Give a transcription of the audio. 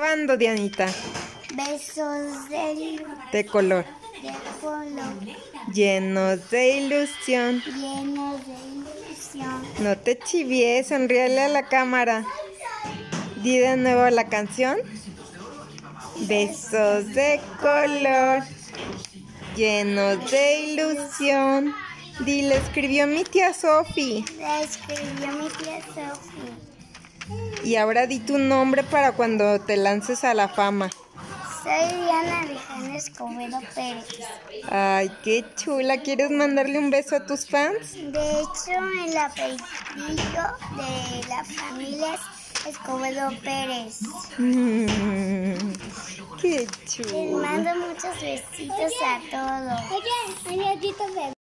Grabando, Dianita. Besos de, De color. de color, Llenos de ilusión. llenos de ilusión. No te chivies, sonríele a la cámara. Di de nuevo la canción. Besos de color. Llenos de ilusión. Dile, escribió mi tía Sofi. La escribió mi tía Sofi. Y ahora di tu nombre para cuando te lances a la fama. Soy Diana Alejandra Escobedo Pérez. Ay, qué chula. ¿Quieres mandarle un beso a tus fans? De hecho, el apellido de la familia es Escobedo Pérez. Mm, qué Les chula. mando muchos besitos a todos. Oye,